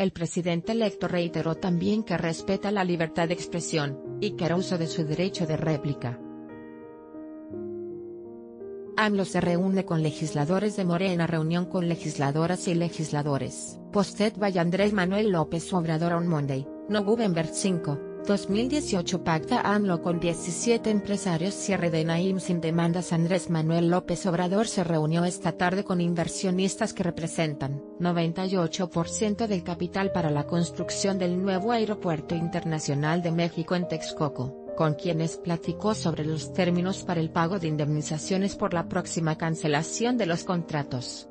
El presidente electo reiteró también que respeta la libertad de expresión, y que hará uso de su derecho de réplica. AMLO se reúne con legisladores de Morena Reunión con legisladoras y legisladores. Postet by Andrés Manuel López Obrador on Monday, November 5, 2018 pacta AMLO con 17 empresarios cierre de Naim sin demandas Andrés Manuel López Obrador se reunió esta tarde con inversionistas que representan 98% del capital para la construcción del nuevo Aeropuerto Internacional de México en Texcoco, con quienes platicó sobre los términos para el pago de indemnizaciones por la próxima cancelación de los contratos.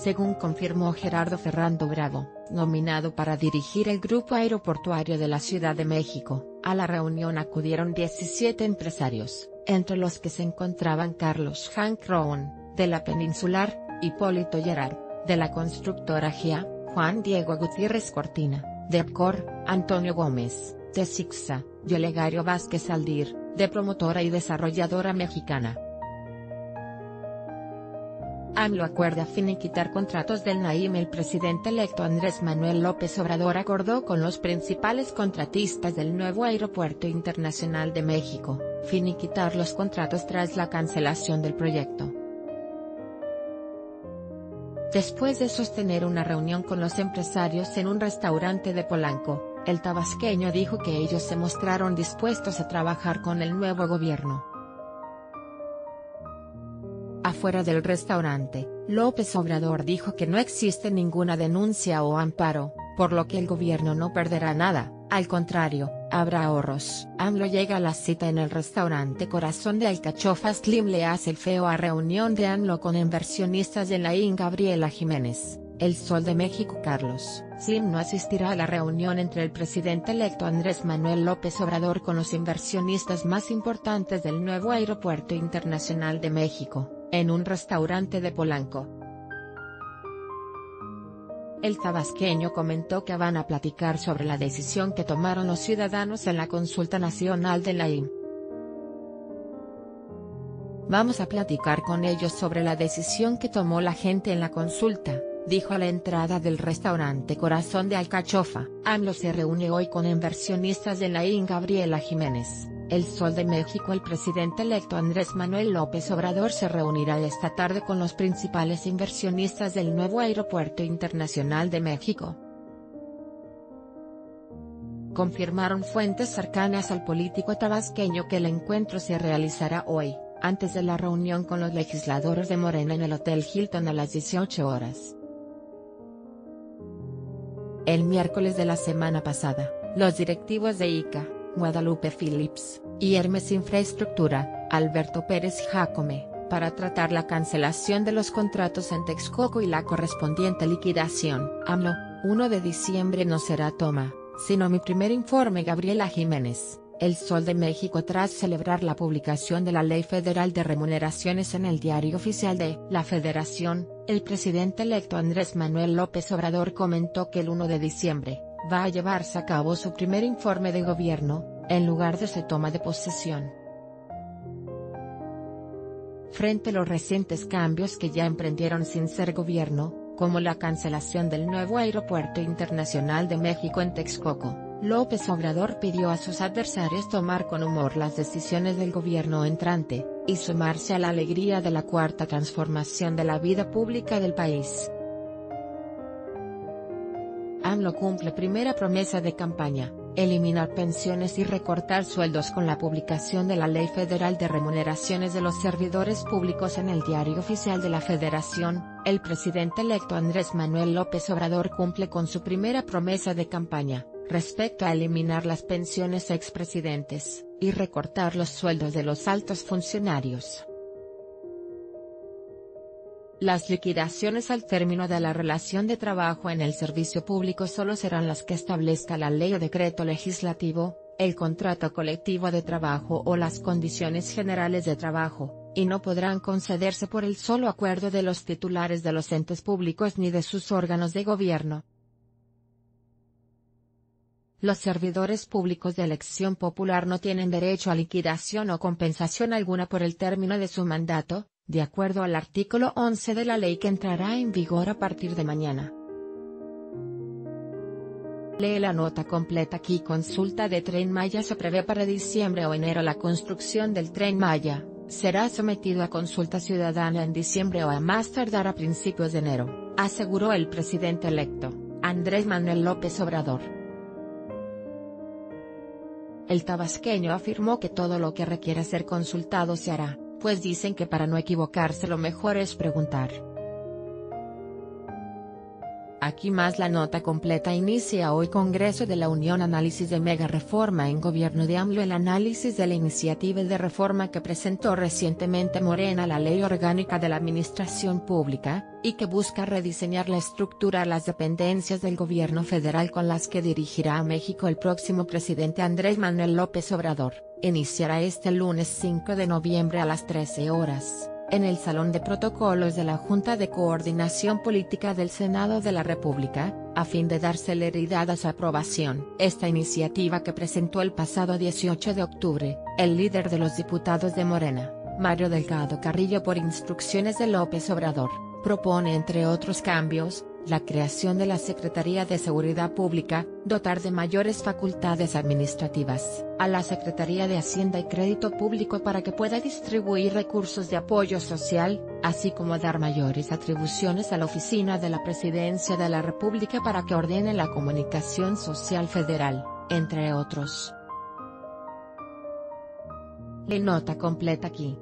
Según confirmó Gerardo Ferrando Bravo, nominado para dirigir el Grupo Aeroportuario de la Ciudad de México, a la reunión acudieron 17 empresarios, entre los que se encontraban Carlos Hank Rowan, de la Peninsular, Hipólito Gerard, de la constructora GIA, Juan Diego Gutiérrez Cortina, de Epcor, Antonio Gómez, de Sixa, Yolegario Vázquez Aldir, de promotora y desarrolladora mexicana. AMLO acuerda finiquitar contratos del Naim El presidente electo Andrés Manuel López Obrador acordó con los principales contratistas del nuevo Aeropuerto Internacional de México, finiquitar los contratos tras la cancelación del proyecto. Después de sostener una reunión con los empresarios en un restaurante de Polanco, el tabasqueño dijo que ellos se mostraron dispuestos a trabajar con el nuevo gobierno. Afuera del restaurante, López Obrador dijo que no existe ninguna denuncia o amparo, por lo que el gobierno no perderá nada, al contrario, habrá ahorros. AMLO llega a la cita en el restaurante Corazón de Alcachofa Slim le hace el feo a reunión de AMLO con inversionistas de la IN Gabriela Jiménez, El Sol de México Carlos. Slim no asistirá a la reunión entre el presidente electo Andrés Manuel López Obrador con los inversionistas más importantes del nuevo Aeropuerto Internacional de México en un restaurante de Polanco. El tabasqueño comentó que van a platicar sobre la decisión que tomaron los ciudadanos en la consulta nacional de la IM. Vamos a platicar con ellos sobre la decisión que tomó la gente en la consulta, dijo a la entrada del restaurante Corazón de Alcachofa. AMLO se reúne hoy con inversionistas de la IN Gabriela Jiménez. El Sol de México El presidente electo Andrés Manuel López Obrador se reunirá esta tarde con los principales inversionistas del nuevo Aeropuerto Internacional de México. Confirmaron fuentes cercanas al político tabasqueño que el encuentro se realizará hoy, antes de la reunión con los legisladores de Morena en el Hotel Hilton a las 18 horas. El miércoles de la semana pasada, los directivos de ICA, Guadalupe Phillips, y Hermes Infraestructura, Alberto Pérez Jacome, para tratar la cancelación de los contratos en Texcoco y la correspondiente liquidación. AMLO, 1 de diciembre no será toma, sino mi primer informe Gabriela Jiménez. El Sol de México tras celebrar la publicación de la Ley Federal de Remuneraciones en el Diario Oficial de la Federación, el presidente electo Andrés Manuel López Obrador comentó que el 1 de diciembre, va a llevarse a cabo su primer informe de gobierno, en lugar de su toma de posesión. Frente a los recientes cambios que ya emprendieron sin ser gobierno, como la cancelación del nuevo Aeropuerto Internacional de México en Texcoco, López Obrador pidió a sus adversarios tomar con humor las decisiones del gobierno entrante, y sumarse a la alegría de la cuarta transformación de la vida pública del país. AMLO cumple primera promesa de campaña, eliminar pensiones y recortar sueldos con la publicación de la Ley Federal de Remuneraciones de los Servidores Públicos en el Diario Oficial de la Federación, el presidente electo Andrés Manuel López Obrador cumple con su primera promesa de campaña, respecto a eliminar las pensiones expresidentes, y recortar los sueldos de los altos funcionarios. Las liquidaciones al término de la relación de trabajo en el servicio público solo serán las que establezca la ley o decreto legislativo, el contrato colectivo de trabajo o las condiciones generales de trabajo, y no podrán concederse por el solo acuerdo de los titulares de los entes públicos ni de sus órganos de gobierno. Los servidores públicos de elección popular no tienen derecho a liquidación o compensación alguna por el término de su mandato, de acuerdo al artículo 11 de la ley que entrará en vigor a partir de mañana. Lee la nota completa aquí. Consulta de Tren Maya se prevé para diciembre o enero la construcción del Tren Maya, será sometido a consulta ciudadana en diciembre o a más tardar a principios de enero, aseguró el presidente electo, Andrés Manuel López Obrador. El tabasqueño afirmó que todo lo que requiera ser consultado se hará, pues dicen que para no equivocarse lo mejor es preguntar. Aquí más la nota completa inicia hoy Congreso de la Unión Análisis de Mega Reforma en Gobierno de AMLO El análisis de la iniciativa de reforma que presentó recientemente Morena la Ley Orgánica de la Administración Pública, y que busca rediseñar la estructura a las dependencias del gobierno federal con las que dirigirá a México el próximo presidente Andrés Manuel López Obrador, iniciará este lunes 5 de noviembre a las 13 horas en el Salón de Protocolos de la Junta de Coordinación Política del Senado de la República, a fin de dar celeridad a su aprobación. Esta iniciativa que presentó el pasado 18 de octubre, el líder de los diputados de Morena, Mario Delgado Carrillo por instrucciones de López Obrador, propone entre otros cambios, la creación de la Secretaría de Seguridad Pública, dotar de mayores facultades administrativas, a la Secretaría de Hacienda y Crédito Público para que pueda distribuir recursos de apoyo social, así como dar mayores atribuciones a la Oficina de la Presidencia de la República para que ordene la comunicación social federal, entre otros. Le nota completa aquí.